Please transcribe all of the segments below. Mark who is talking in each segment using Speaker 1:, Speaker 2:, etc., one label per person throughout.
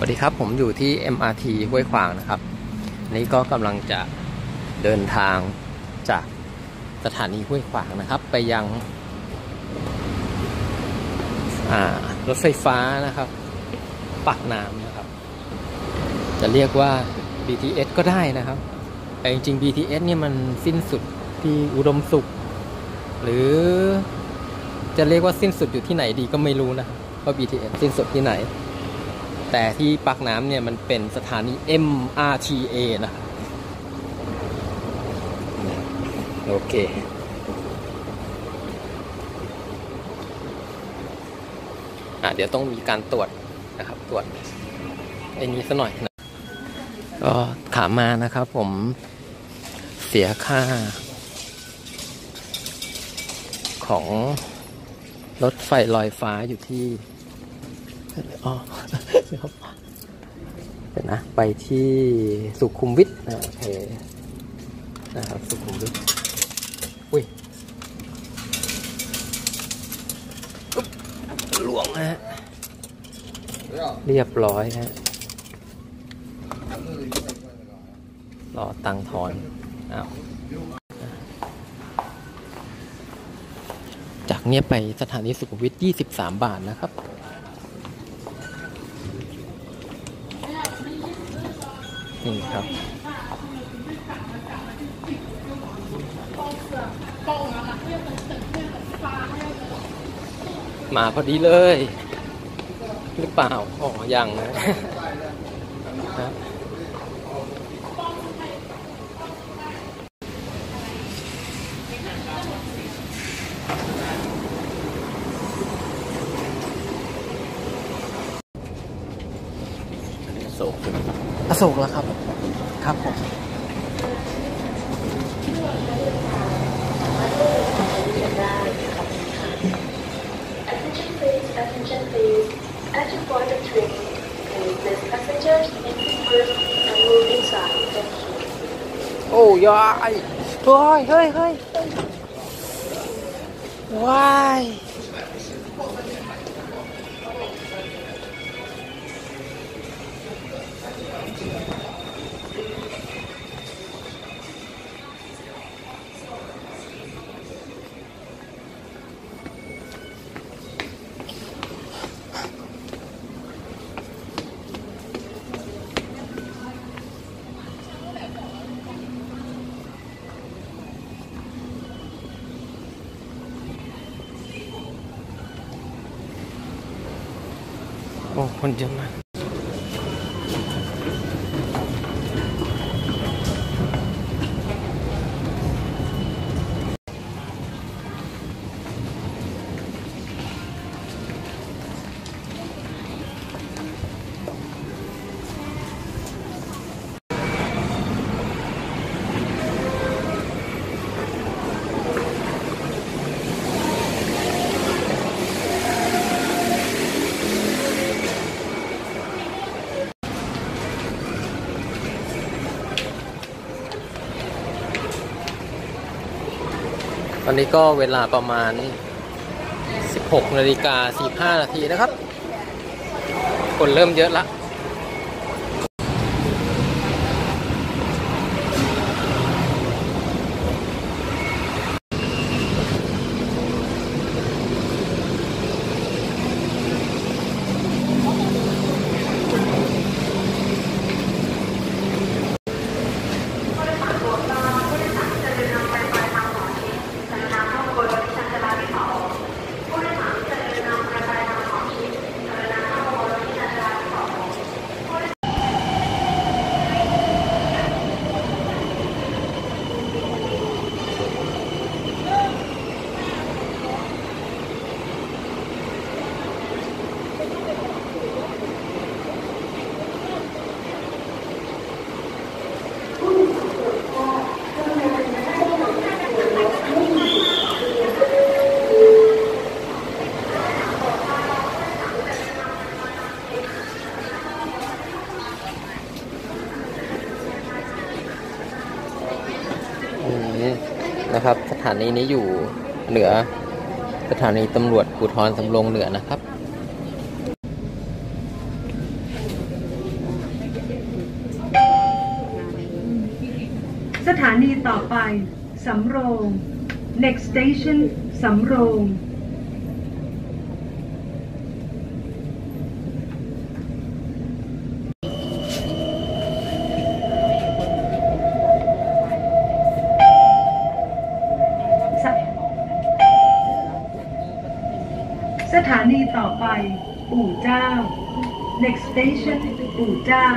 Speaker 1: สวัสดีครับ ผมอยู่ที่ MRT ห้วยขวางนะครับ นี่ก็กำลังจะเดินทางจากสถานีห้วยขวางนะครับ ไปยังรถไฟฟ้านะครับปากน้ำนะครับ จะเรียกว่า BTS ก็ได้นะครับ แต่จริงๆ BTS เนี่ยมันสิ้นสุดที่อุดมสุข หรือจะเรียกว่าสิ้นสุดอยู่ที่ไหนดีก็ไม่รู้นะว่า BTS สิ้นสุดที่ไหน แต่ที่ปากน้ำเนี่ยมันเป็นสถานี MRTA นะโอเค อะเดี๋ยวต้องมีการตรวจนะครับ ตรวจไอ้นี้ซะหน่อยนะก็ขามานะครับผมเสียค่า ของรถไฟลอยฟ้าอยู่ที่ อ๋อเดี๋ยวนะ ไปที่สุขุมวิทนะโอเคนะครับสุขุมวิทอุ้ยอุ๊บหลวงฮะเรียบร้อยฮะรอตังทอนอ้าวจากเนี้ยไปสถานีสุขุมวิท 23 บาทนะครับ นี่ครับมาพอดีเลย หรือเปล่า อ๋อ ยังนะครับโศก อโศกแล้วครับ ครับผมโอ้ยเฮ้ยเฮ้ยเฮ้ยว้าย โอ้คน อะมากตอนนี้ก็เวลาประมาณ 16นาฬิกา45นาทีนะครับ คนเริ่มเยอะละานีนี้อยู่เหนือสถานีตำรวจภูธรสำโรงเหนือนะครับ
Speaker 2: สถานีต่อไป สำโรง next station สำโรงานีต่อไปปู่เจ้า next station ปู่เจ้า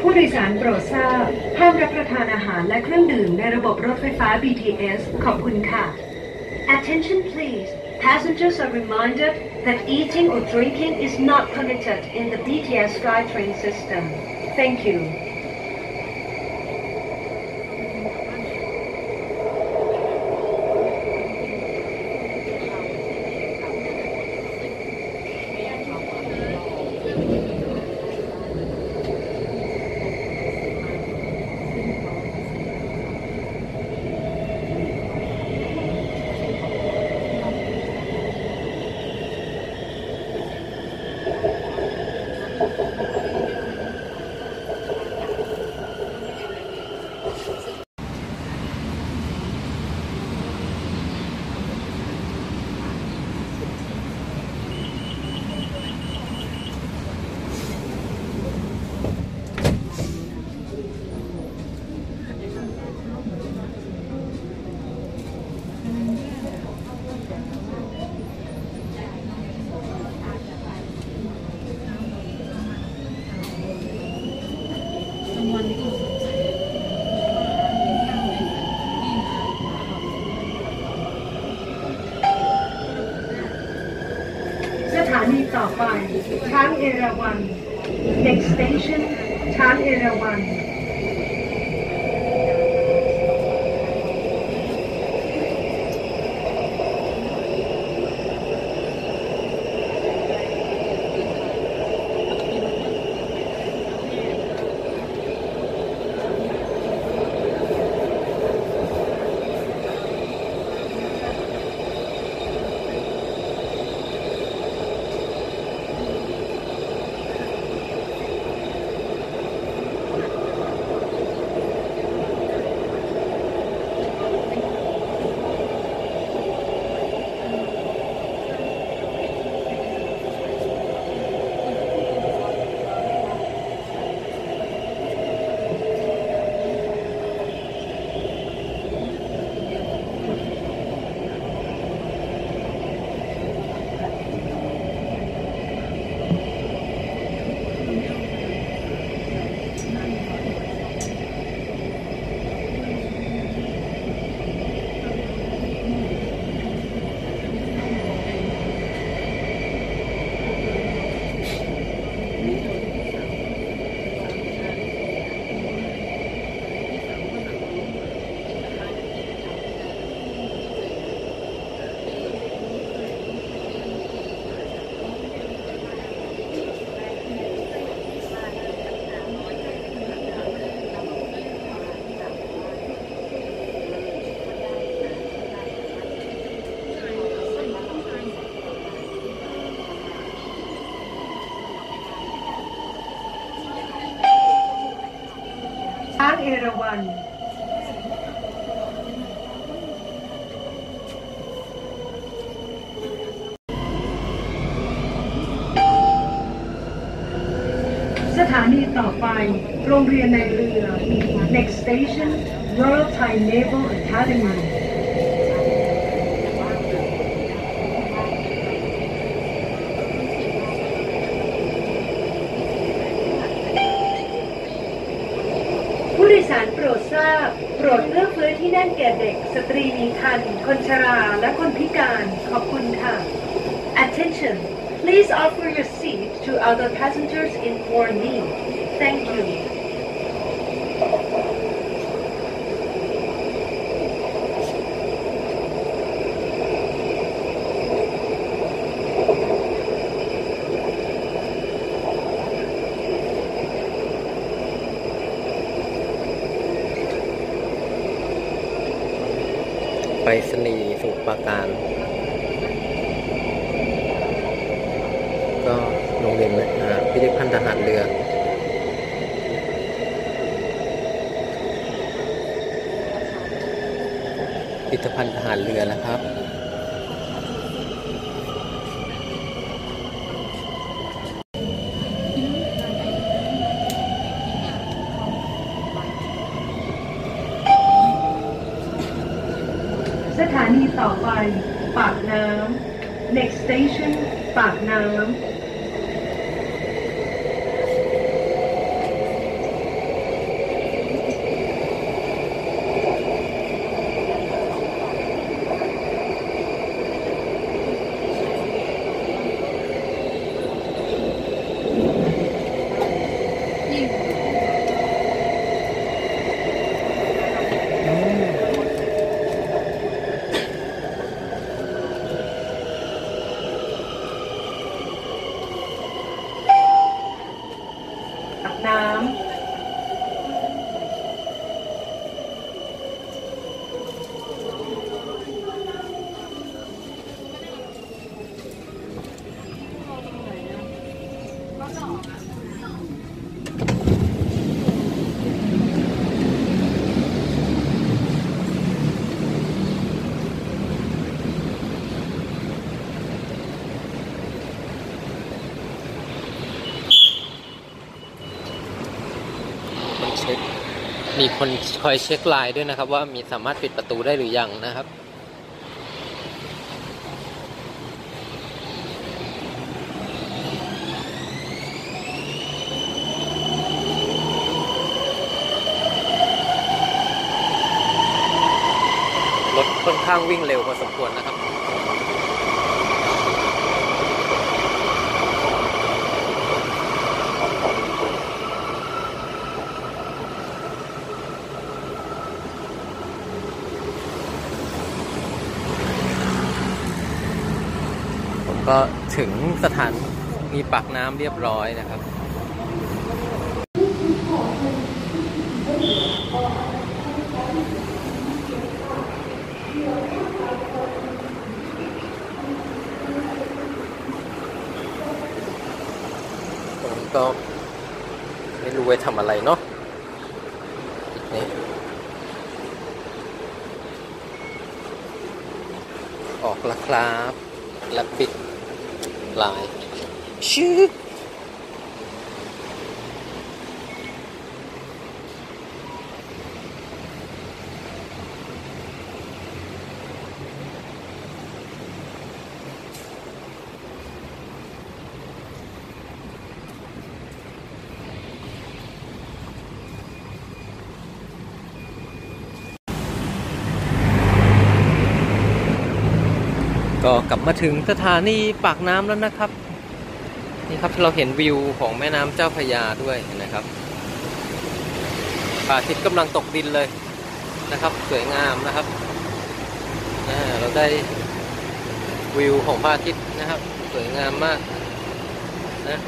Speaker 2: ผู้โดยสารโปรดทราบห้ามรับประทานอาหารและเครื่องดื่มในระบบรถไฟฟ้า BTS ขอบคุณค่ะ
Speaker 3: Attention please. Passengers are reminded that eating or drinking is not permitted in the BTS SkyTrain system. Thank you.
Speaker 2: สถานี ต่อไปช้างเอราวัณ next station ช้างเอราวัณ ช้างเอราวัณ สถานีต่อไป โรงเรียนในเรือ next station Royal Thai Naval Academy ดยสารโปรดทราบโปรดเลือกพื้นที่นั่งแก่เด็ก สตรีมีครรภ์คนชรา และคนพิการ ขอบคุณค่ะ
Speaker 3: Attention. Please offer your seat to other passengers in more need. Thank you.
Speaker 1: ไปสนีย์สมุทรปราการ ก็โรงเรียนอ่าพิพิธภัณฑ์ทหารเรือพิพิธภัณฑ์ทหารเรือนะครับ
Speaker 2: สถานีต่อไป ปากน้ำ next station ปากน้ำ
Speaker 1: มีคนคอยเช็คไลน์ด้วยนะครับ ว่ามีสามารถปิดประตูได้หรือยังนะครับ รถค่อนข้างวิ่งเร็วพอสมควรนะครับ ผมก็ถึง สถานมีปากน้ำเรียบร้อยนะครับ ผมก็ไม่รู้ไว้ทำอะไรเนาะนี่ออกล้วครับ แล้วปิด ลา ก็กลับมาถึงสถานีปากน้ำแล้วนะครับ นี่ครับเราเห็นวิวของแม่น้ำเจ้าพระยาด้วยนะครับพระอาทิตย์กำลังตกดินเลยนะครับ สวยงามนะครับเราได้วิวของพระอาทิตย์นะครับ สวยงามมากนะ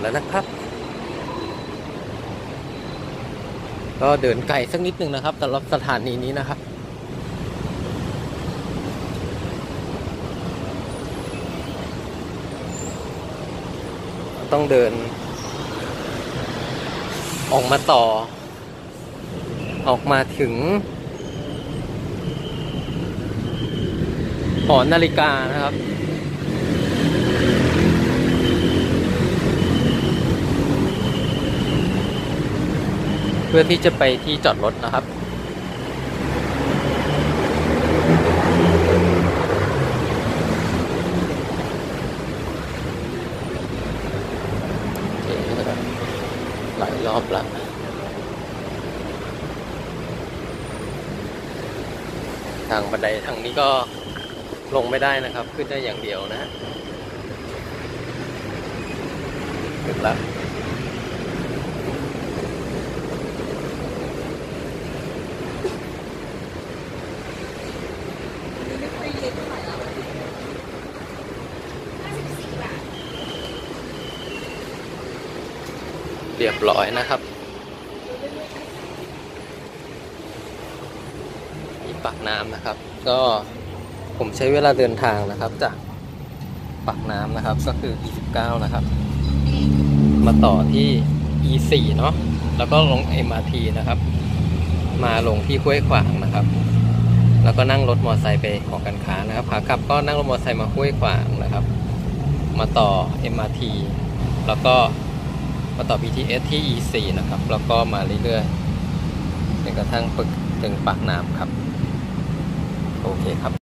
Speaker 1: แล้วนะครับ ก็เดินไกลสักนิดนึงนะครับสำหรับสถานีนี้นะครับต้องเดิน ออกมาต่อ ออกมาถึงหอนาฬิกานะครับ เพื่อที่จะไปที่จอดรถนะครับเคนะครับ หลายรอบละทางบันไดทางนี้ก็ลงไม่ได้นะครับ ขึ้นได้อย่างเดียวนะฮะถึงแล้ว เรียบร้อยนะครับที่ปากน้ำนะครับ ก็ผมใช้เวลาเดินทางนะครับจากปากน้ำนะครับก็คือ29นะครับ มาต่อที่ E4 เนาะแล้วก็ลง MRT นะครับ มาลงที่ห้วยขวางนะครับ แล้วก็นั่งรถมอเตอร์ไซค์ไปหอการค้านะครับขากลับก็นั่งรถมอเตอร์ไซค์มาห้วยขวางนะครับ มาต่อ MRT แล้วก็ มาต่อ BTS ที่ E4 นะครับ แล้วก็มาเรื่อยๆจนกระทั่งถึงปากน้ำครับ โอเคครับ